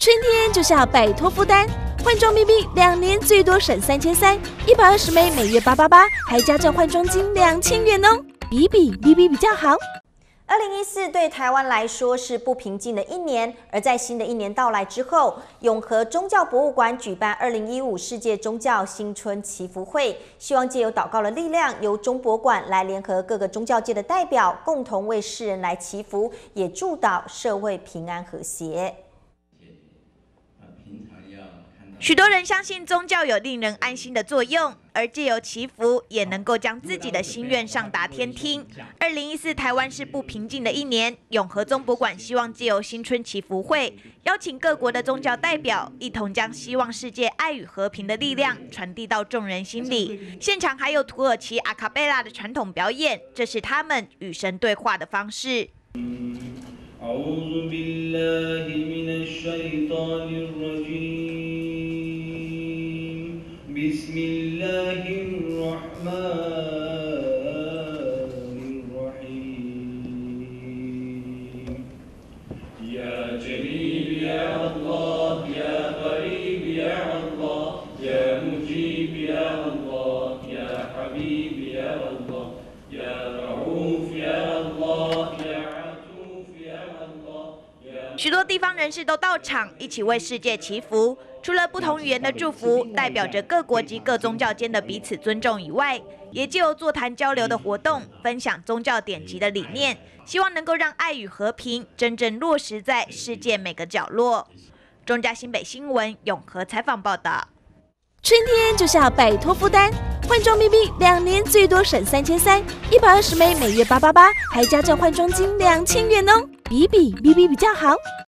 春天就是要摆脱负担，换装 BB 两年最多省三千三，一百二十枚每月八八八，还加赠换装金两千元哦，比比 BB 比较好。二零一四对台湾来说是不平静的一年，而在新的一年到来之后，永和宗教博物馆举办二零一五世界宗教新春祈福会，希望借由祷告的力量，由中博馆来联合各个宗教界的代表，共同为世人来祈福，也祝祷社会平安和谐。许多人相信宗教有令人安心的作用，而借由祈福，也能够将自己的心愿上达天听。二零一四台湾是不平静的一年，永和宗博馆希望借由新春祈福会，邀请各国的宗教代表，一同将希望世界爱与和平的力量传递到众人心里。现场还有土耳其阿卡贝拉的传统表演，这是他们与神对话的方式。بسم الله الرحمن الرحيم. يا جليل يا الله يا قريب يا الله يا مجيب يا الله يا حبيب يا الله يا رؤوف 许多地方人士都到场，一起为世界祈福。除了不同语言的祝福，代表着各国及各宗教间的彼此尊重以外，也借由座谈交流的活动，分享宗教典籍的理念，希望能够让爱与和平真正落实在世界每个角落。中嘉新北新闻永和采访报道：春天就是要摆脱负担，换装 BB 两年最多省三千三，一百二十枚每月八八八，还加赠换装金两千元哦，比比 BB 比较好。